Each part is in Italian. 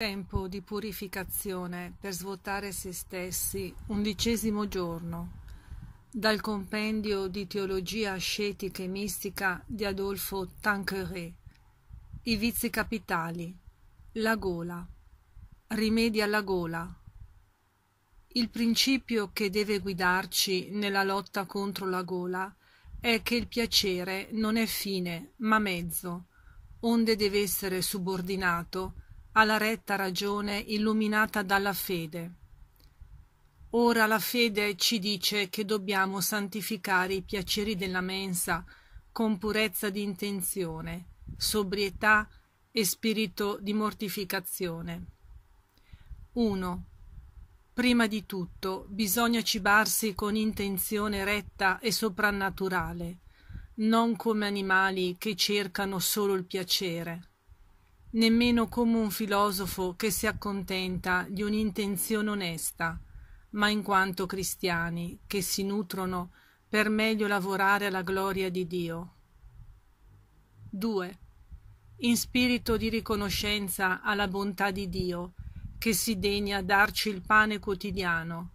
Tempo di purificazione per svuotare se stessi, undicesimo giorno. Dal compendio di teologia ascetica e mistica di Adolfo Tanqueray. I vizi capitali. La gola. Rimedi alla gola. Il principio che deve guidarci nella lotta contro la gola è che il piacere non è fine, ma mezzo, onde deve essere subordinato alla retta ragione illuminata dalla fede. Ora la fede ci dice che dobbiamo santificare i piaceri della mensa con purezza di intenzione, sobrietà e spirito di mortificazione. 1. Prima di tutto bisogna cibarsi con intenzione retta e soprannaturale, non come animali che cercano solo il piacere nemmeno come un filosofo che si accontenta di un'intenzione onesta, ma in quanto cristiani che si nutrono per meglio lavorare alla gloria di Dio. 2. In spirito di riconoscenza alla bontà di Dio, che si degna darci il pane quotidiano.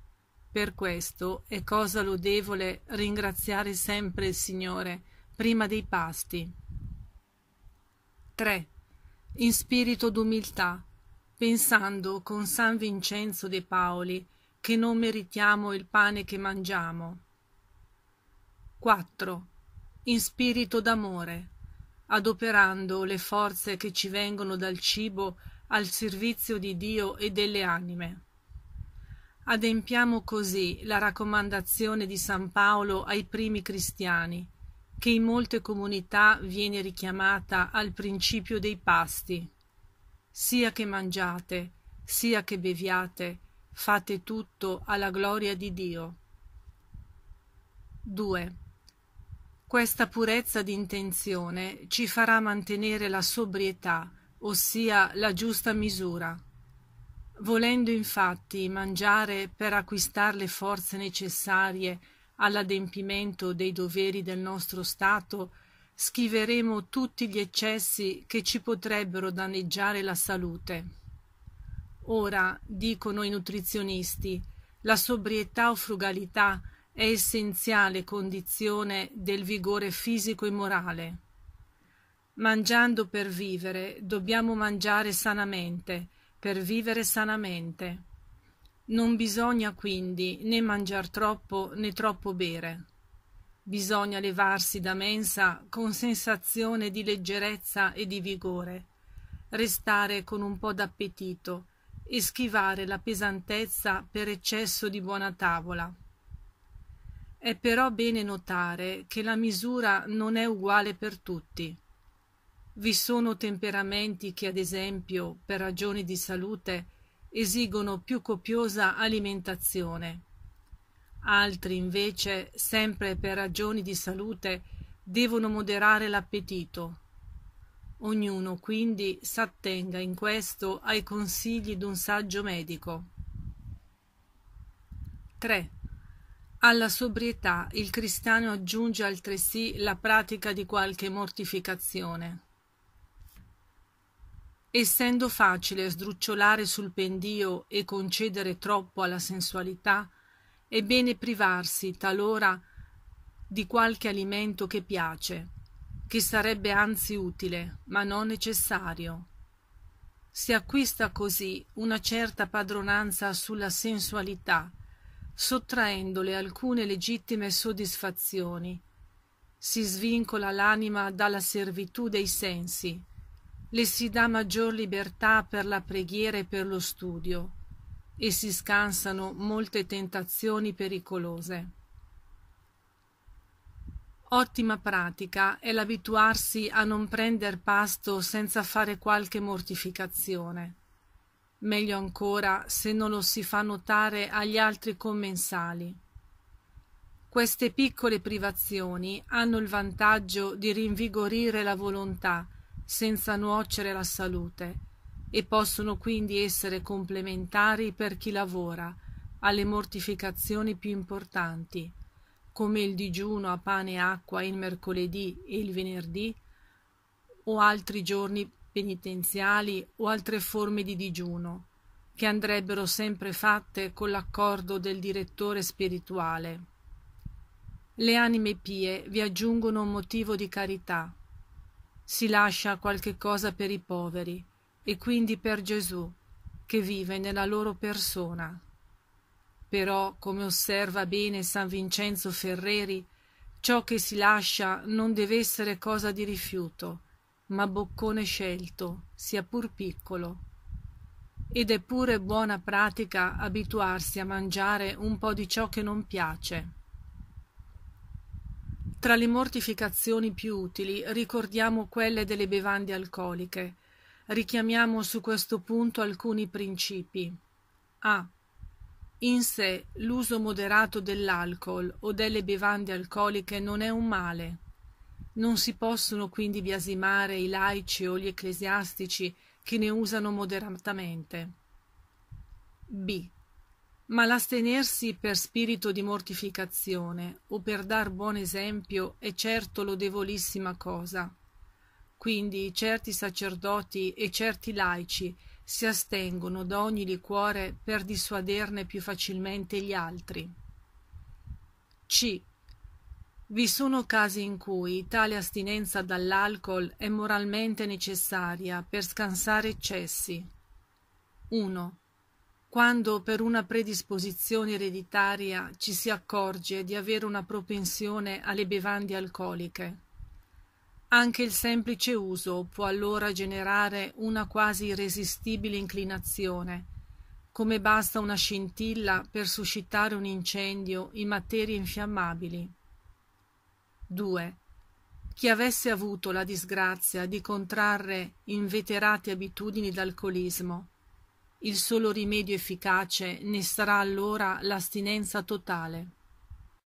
Per questo è cosa lodevole ringraziare sempre il Signore prima dei pasti. 3 in spirito d'umiltà, pensando con San Vincenzo de Paoli che non meritiamo il pane che mangiamo. 4. In spirito d'amore, adoperando le forze che ci vengono dal cibo al servizio di Dio e delle anime. Adempiamo così la raccomandazione di San Paolo ai primi cristiani, che in molte comunità viene richiamata al principio dei pasti. Sia che mangiate, sia che beviate, fate tutto alla gloria di Dio. 2. Questa purezza di intenzione ci farà mantenere la sobrietà, ossia la giusta misura. Volendo infatti mangiare per acquistar le forze necessarie all'adempimento dei doveri del nostro Stato, schiveremo tutti gli eccessi che ci potrebbero danneggiare la salute. Ora, dicono i nutrizionisti, la sobrietà o frugalità è essenziale condizione del vigore fisico e morale. Mangiando per vivere, dobbiamo mangiare sanamente, per vivere sanamente. Non bisogna quindi né mangiar troppo né troppo bere. Bisogna levarsi da mensa con sensazione di leggerezza e di vigore, restare con un po' d'appetito e schivare la pesantezza per eccesso di buona tavola. È però bene notare che la misura non è uguale per tutti. Vi sono temperamenti che, ad esempio, per ragioni di salute, esigono più copiosa alimentazione. Altri invece, sempre per ragioni di salute, devono moderare l'appetito. Ognuno quindi s'attenga in questo ai consigli d'un saggio medico. 3. Alla sobrietà il cristiano aggiunge altresì la pratica di qualche mortificazione. Essendo facile sdrucciolare sul pendio e concedere troppo alla sensualità, è bene privarsi talora di qualche alimento che piace, che sarebbe anzi utile, ma non necessario. Si acquista così una certa padronanza sulla sensualità, sottraendole alcune legittime soddisfazioni. Si svincola l'anima dalla servitù dei sensi, le si dà maggior libertà per la preghiera e per lo studio e si scansano molte tentazioni pericolose. Ottima pratica è l'abituarsi a non prender pasto senza fare qualche mortificazione. Meglio ancora se non lo si fa notare agli altri commensali. Queste piccole privazioni hanno il vantaggio di rinvigorire la volontà senza nuocere alla salute e possono quindi essere complementari per chi lavora alle mortificazioni più importanti, come il digiuno a pane e acqua il mercoledì e il venerdì o altri giorni penitenziali o altre forme di digiuno, che andrebbero sempre fatte con l'accordo del direttore spirituale. Le anime pie vi aggiungono un motivo di carità. Si lascia qualche cosa per i poveri e quindi per Gesù, che vive nella loro persona. Però, come osserva bene San Vincenzo Ferreri, ciò che si lascia non deve essere cosa di rifiuto, ma boccone scelto, sia pur piccolo. Ed è pure buona pratica abituarsi a mangiare un po' di ciò che non piace. Tra le mortificazioni più utili ricordiamo quelle delle bevande alcoliche, Richiamiamo su questo punto alcuni principi. A. In sé l'uso moderato dell'alcol o delle bevande alcoliche non è un male. Non si possono quindi biasimare i laici o gli ecclesiastici che ne usano moderatamente. B. Ma l'astenersi per spirito di mortificazione o per dar buon esempio è certo lodevolissima cosa. Quindi certi sacerdoti e certi laici si astengono da ogni liquore per dissuaderne più facilmente gli altri. C. Vi sono casi in cui tale astinenza dall'alcol è moralmente necessaria per scansare eccessi. 1. Quando per una predisposizione ereditaria ci si accorge di avere una propensione alle bevande alcoliche. Anche il semplice uso può allora generare una quasi irresistibile inclinazione, come basta una scintilla per suscitare un incendio in materie infiammabili. 2. Chi avesse avuto la disgrazia di contrarre inveterate abitudini d'alcolismo, il solo rimedio efficace ne sarà allora l'astinenza totale.